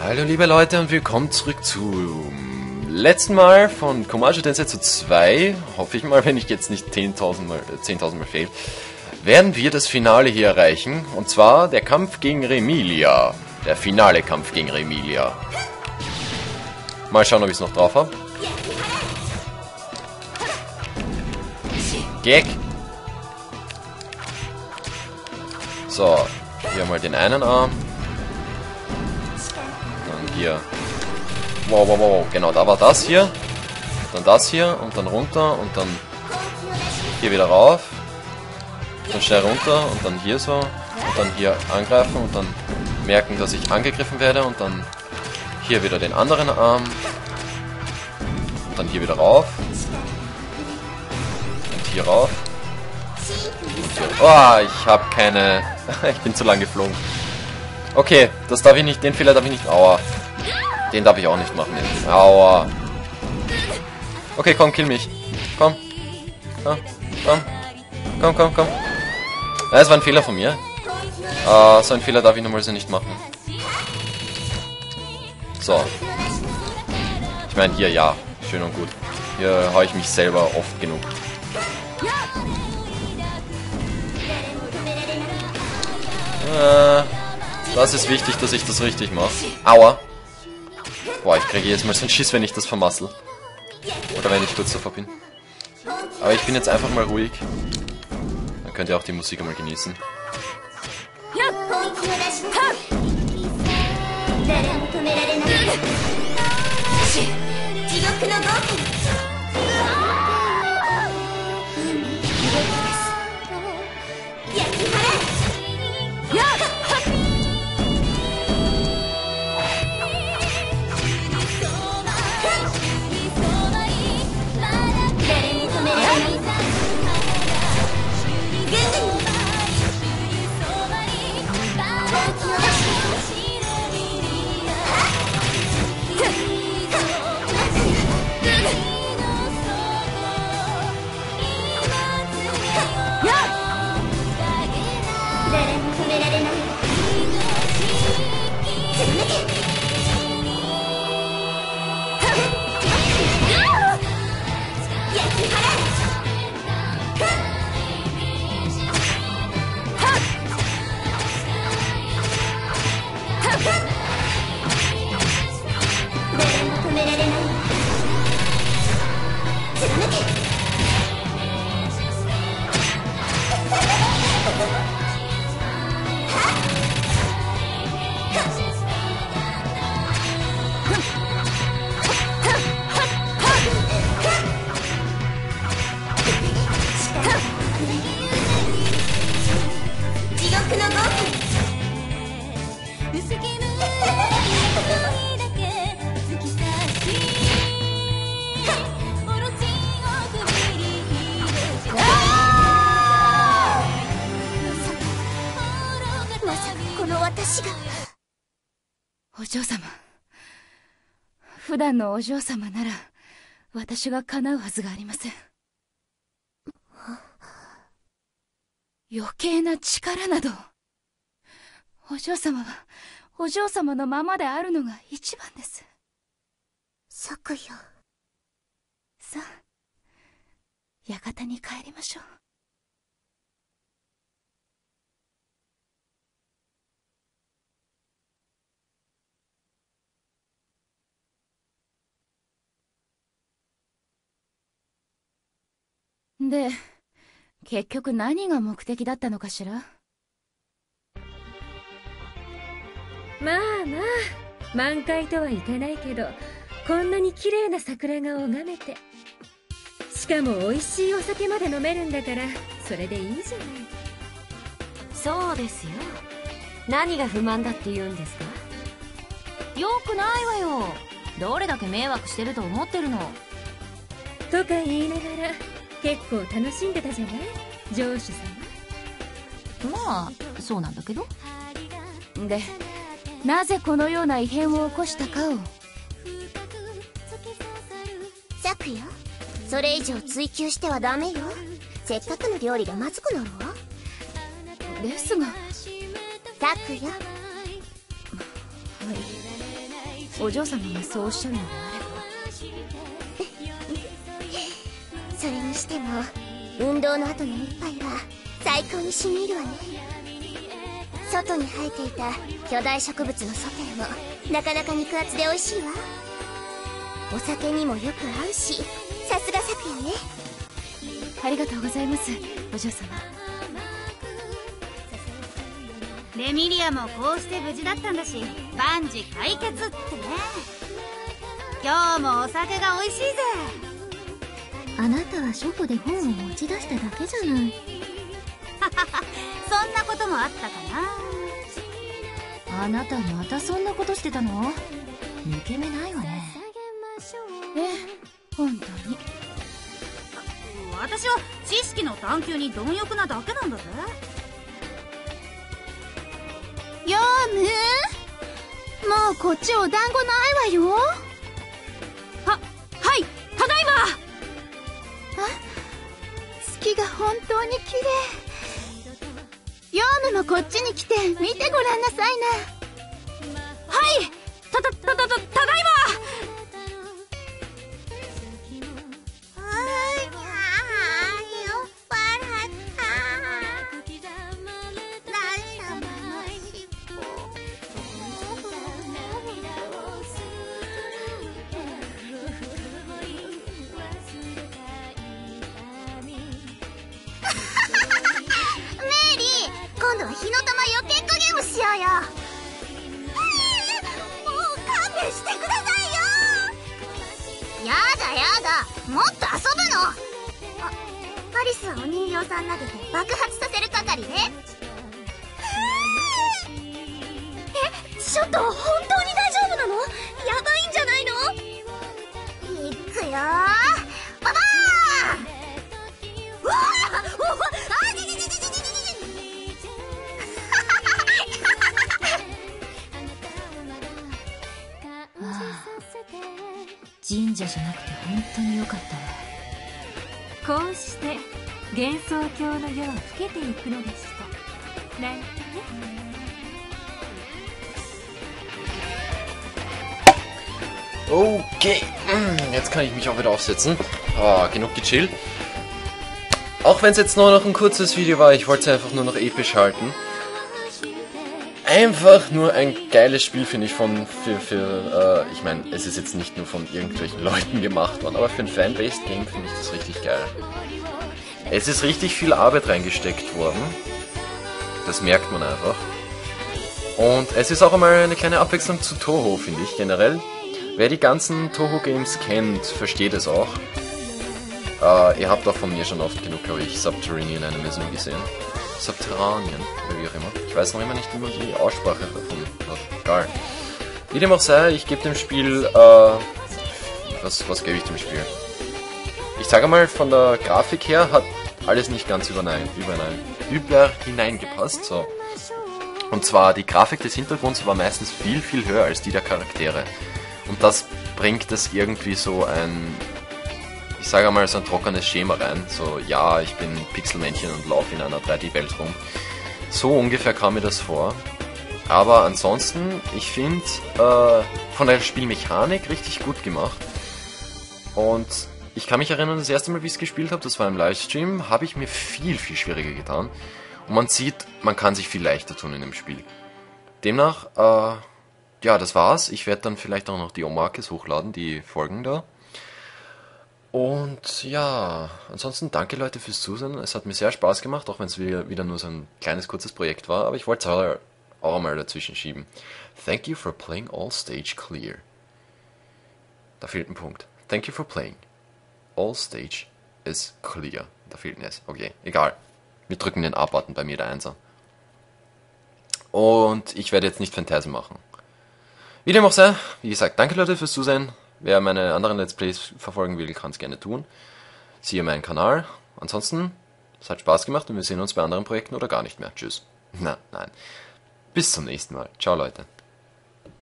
Hallo liebe Leute und willkommen zurück zum letzten Mal von Komajo Densetsu 2. Hoffe ich mal, wenn ich jetzt nicht 10.000 Mal, äh, 10 Mal fail, werden wir das Finale hier erreichen. Und zwar der Kampf gegen Remilia. Der finale Kampf gegen Remilia. Mal schauen, ob ich es noch drauf habe. Gag. So, hier mal den einen Arm. Hier. Wow, wow, wow. Genau, da war das hier. Dann das hier und dann runter und dann hier wieder rauf. Dann schnell runter und dann hier so. Und dann hier angreifen und dann merken, dass ich angegriffen werde und dann hier wieder den anderen Arm. Und dann hier wieder rauf. Und hier rauf. Und hier. Oh, ich habe keine. ich bin zu lang geflogen. Okay, das darf ich nicht. Den Fehler darf ich nicht. Aua. Den darf ich auch nicht machen. Jetzt. Aua. Okay, komm, kill mich. Komm. Komm. Komm. Komm, komm, komm. Ja, es war ein Fehler von mir. Uh, so einen Fehler darf ich normalerweise nicht machen. So. Ich meine, hier ja. Schön und gut. Hier haue ich mich selber oft genug. Äh, das ist wichtig, dass ich das richtig mache. Aua. Boah, ich kriege jetzt mal so einen Schiss, wenn ich das vermassel. Oder wenn ich kurz davor bin. Aber ich bin jetzt einfach mal ruhig. Dann könnt ihr auch die Musik einmal genießen. 私が。お嬢様。普段のお嬢様なら私が叶うはずがありません。余計な力などお嬢様はお嬢様のままであるのが一番です。昨夜さあ館に帰りましょうで、結局何が目的だったのかしら？まあまあ、満開とはいかないけど、こんなに綺麗な桜が拝めて。しかも美味しいお酒まで飲めるんだから、それでいいじゃない。そうですよ何が不満だって言うんですか？よくないわよどれだけ迷惑してると思ってるの？とか言いながら、結構楽しんでたじゃない？上司様。まあそうなんだけど。で、なぜこのような異変を起こしたかを？昨夜それ以上追求してはダメよ。せっかくの料理がまずくなるわ。ですが。昨夜お嬢様がそうおっしゃるのでそれにしても運動の後の一杯は最高に染み入るわね。外に生えていた巨大植物のソテーもなかなか肉厚で美味しいわ。お酒にもよく合うしさすが咲夜ね。ありがとうございますお嬢様。レミリアもこうして無事だったんだし万事解決ってね。今日もお酒が美味しいぜあなたは書庫で本を持ち出しただけじゃない。そんなこともあったかあなたまたそんなことしてたの？抜け目ないわね。ええ本当に？な私は知識の探求に貪欲なだけなんだぜ。ヨウムもうこっちお団子ないわよ月が本当に綺麗。ヨウムもこっちに来て見てごらんなさいな。はい。たたたたただいま。もっと遊ぶの？あアリスはお人形さん投げて爆発させる係ね。えちょっと本当に？じゃなくて本当によかったわこうして幻想郷の夜は更けていくのでしたなんてね Okay, mm, jetzt kann ich mich auch wieder aufsetzen. Ah, genug gechillt. Auch wenn es jetzt nur noch ein kurzes Video war, ich wollte es einfach nur noch episch halten. Einfach nur ein geiles Spiel, finde ich, von, für, für äh, ich meine, es ist jetzt nicht nur von irgendwelchen Leuten gemacht worden, aber für ein Fan-Based Game finde ich das richtig geil. Es ist richtig viel Arbeit reingesteckt worden. Das merkt man einfach. Und es ist auch einmal eine kleine Abwechslung zu Toho, finde ich, generell. Wer die ganzen Toho-Games kennt, versteht es auch. Äh, ihr habt auch von mir schon oft genug, glaube ich, Subterranean Animism gesehen. Subterranean, oder wie auch immer. Ich weiß noch immer nicht, wie man die Aussprache davon hat. Egal. Wie dem auch sei, ich gebe dem Spiel, äh, was, was gebe ich dem Spiel? Ich sage mal, von der Grafik her hat alles nicht ganz überein, überein, über hineingepasst, so. Und zwar, die Grafik des Hintergrunds war meistens viel, viel höher als die der Charaktere. Und das bringt es irgendwie so ein, ich sage mal, so ein trockenes Schema rein. So, ja, ich bin Pixelmännchen und laufe in einer 3D-Welt rum. So ungefähr kam mir das vor. Aber ansonsten, ich finde äh, von der Spielmechanik richtig gut gemacht. Und ich kann mich erinnern, das erste Mal, wie ich es gespielt habe, das war im Livestream, habe ich mir viel, viel schwieriger getan. Und man sieht, man kann sich viel leichter tun in dem Spiel. Demnach, äh, ja, das war's. Ich werde dann vielleicht auch noch die Omakis hochladen, die Folgen da. Und ja, ansonsten danke Leute fürs Zusehen. Es hat mir sehr Spaß gemacht, auch wenn es wieder nur so ein kleines, kurzes Projekt war. Aber ich wollte es auch mal dazwischen schieben. Thank you for playing all stage clear. Da fehlt ein Punkt. Thank you for playing. All stage is clear. Da fehlt ein S. Okay, egal. Wir drücken den A-Button bei mir, der Einser. Und ich werde jetzt nicht Phantasm machen. Wie dem auch sei, wie gesagt, danke Leute fürs Zusehen. Wer meine anderen Let's Plays verfolgen will, kann es gerne tun. Siehe meinen Kanal. Ansonsten, es hat Spaß gemacht und wir sehen uns bei anderen Projekten oder gar nicht mehr. Tschüss. Na, nein. Bis zum nächsten Mal. Ciao Leute.